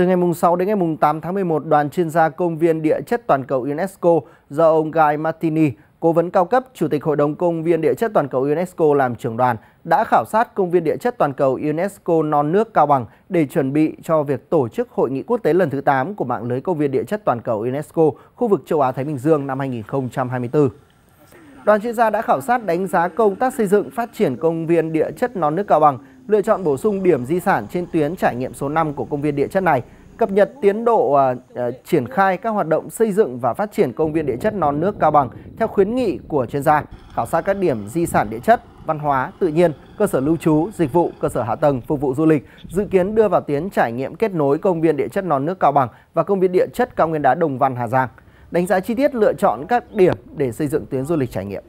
Từ ngày 6 đến ngày 8 tháng 11, đoàn chuyên gia công viên địa chất toàn cầu UNESCO do ông Guy Martini, cố vấn cao cấp Chủ tịch Hội đồng Công viên Địa chất Toàn cầu UNESCO làm trưởng đoàn, đã khảo sát công viên địa chất toàn cầu UNESCO non nước Cao Bằng để chuẩn bị cho việc tổ chức Hội nghị quốc tế lần thứ 8 của mạng lưới công viên địa chất toàn cầu UNESCO khu vực châu Á-Thái Bình Dương năm 2024. Đoàn chuyên gia đã khảo sát đánh giá công tác xây dựng phát triển công viên địa chất non nước Cao Bằng, lựa chọn bổ sung điểm di sản trên tuyến trải nghiệm số 5 của công viên địa chất này, cập nhật tiến độ uh, uh, triển khai các hoạt động xây dựng và phát triển công viên địa chất non nước Cao Bằng theo khuyến nghị của chuyên gia, khảo sát các điểm di sản địa chất, văn hóa, tự nhiên, cơ sở lưu trú, dịch vụ, cơ sở hạ tầng phục vụ du lịch, dự kiến đưa vào tiến trải nghiệm kết nối công viên địa chất non nước Cao Bằng và công viên địa chất cao nguyên đá Đồng Văn Hà Giang đánh giá chi tiết lựa chọn các điểm để xây dựng tuyến du lịch trải nghiệm.